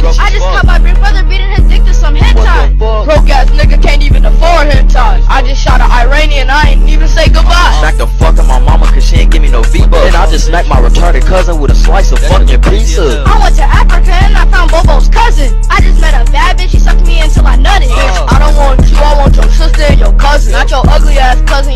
nigga, I just fuck. caught my big brother beating his dick to some head hentai. Broke ass nigga can't even afford hentai. I just shot an Iranian, I ain't even say goodbye. Smack the fuck up my mama cause she ain't give me no V-Bucks. Then I just smacked my retarded cousin with a slice of fucking pizza. I went to Africa and I found Bobo's cousin. I just met a bad bitch, she sucked me until I nutted. I don't want you, I want your sister and your cousin. Not your ugly ass cousin,